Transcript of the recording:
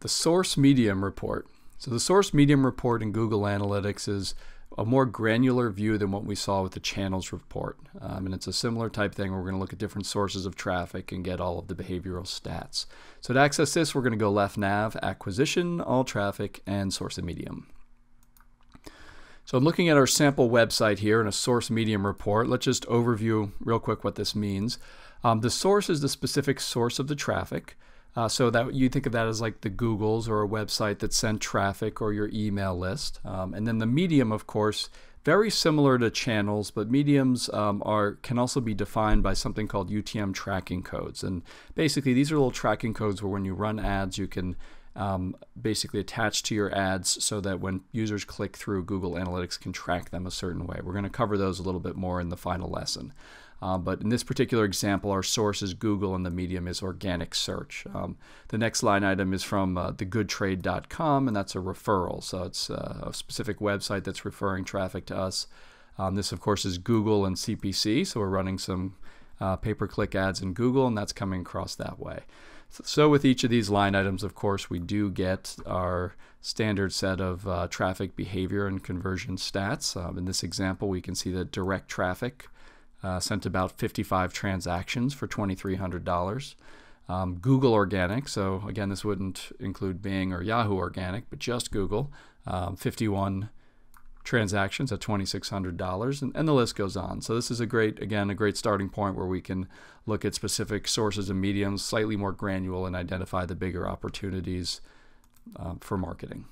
the source medium report. So the source medium report in Google Analytics is a more granular view than what we saw with the channels report. Um, and it's a similar type thing where we're going to look at different sources of traffic and get all of the behavioral stats. So to access this, we're going to go left nav, acquisition, all traffic, and source and medium. So I'm looking at our sample website here in a source medium report. Let's just overview real quick what this means. Um, the source is the specific source of the traffic. Uh, so that you think of that as like the Googles or a website that sent traffic or your email list. Um, and then the medium, of course, very similar to channels, but mediums um, are can also be defined by something called UTM tracking codes. And basically, these are little tracking codes where when you run ads, you can um, basically attached to your ads so that when users click through, Google Analytics can track them a certain way. We're going to cover those a little bit more in the final lesson. Uh, but in this particular example, our source is Google and the medium is organic search. Um, the next line item is from uh, thegoodtrade.com, and that's a referral. So it's uh, a specific website that's referring traffic to us. Um, this, of course, is Google and CPC, so we're running some uh, pay per click ads in Google, and that's coming across that way. So, so, with each of these line items, of course, we do get our standard set of uh, traffic behavior and conversion stats. Um, in this example, we can see that direct traffic uh, sent about 55 transactions for $2,300. Um, Google Organic, so again, this wouldn't include Bing or Yahoo Organic, but just Google, um, 51 transactions at $2,600, and, and the list goes on. So this is a great, again, a great starting point where we can look at specific sources and mediums, slightly more granular, and identify the bigger opportunities uh, for marketing.